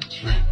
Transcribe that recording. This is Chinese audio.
嗯。